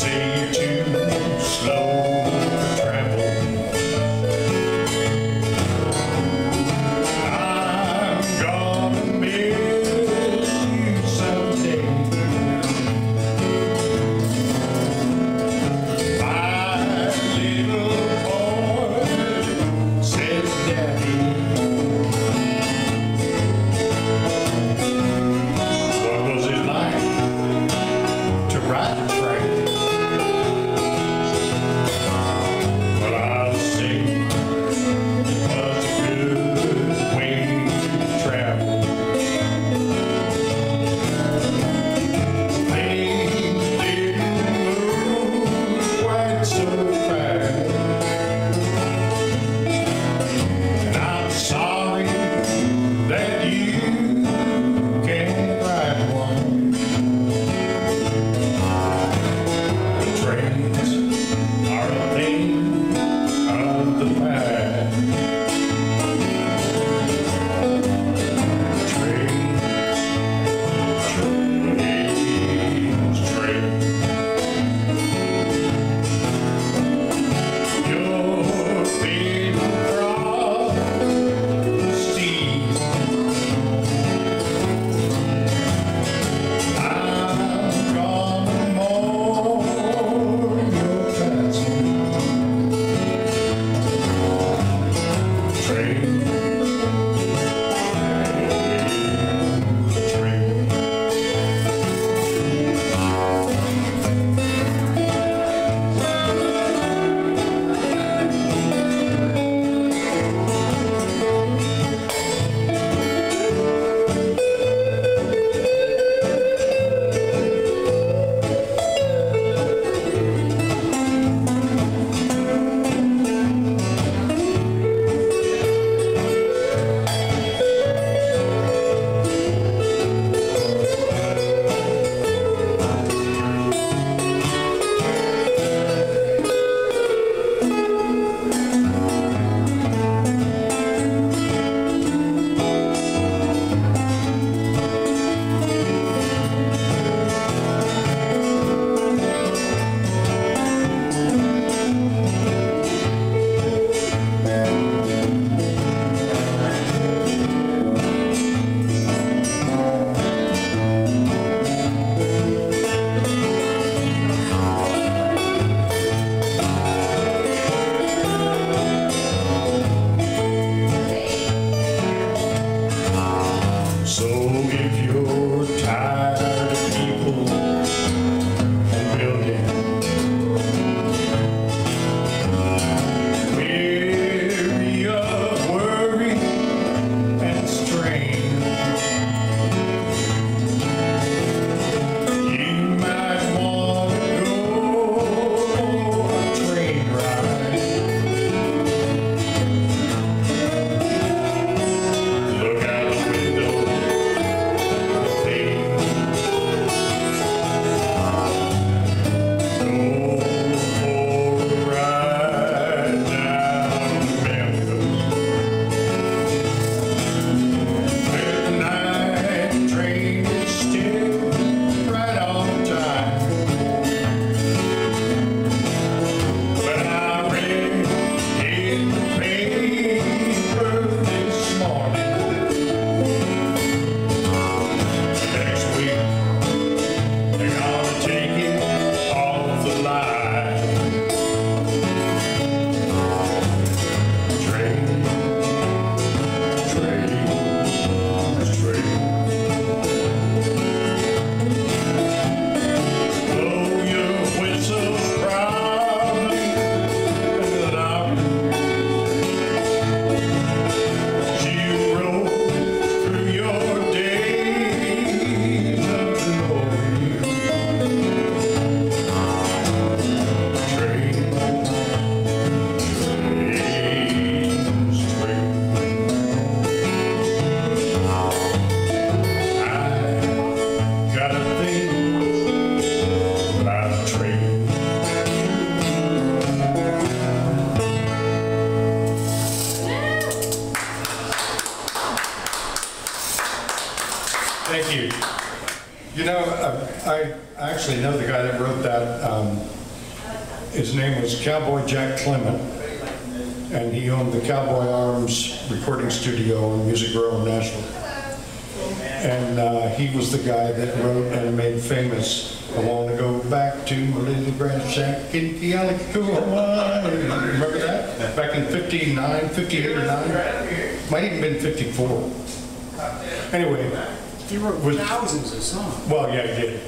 They actually know the guy that wrote that. um, His name was Cowboy Jack Clement, and he owned the Cowboy Arms recording studio in Music Row in Nashville. And uh, he was the guy that wrote and made famous, I want to go back to my little grass shack in Kealakekua. Remember that? Back in 59, 58 or 9? Might even been 54. Anyway, He wrote Was- thousands of songs. well, yeah, he did.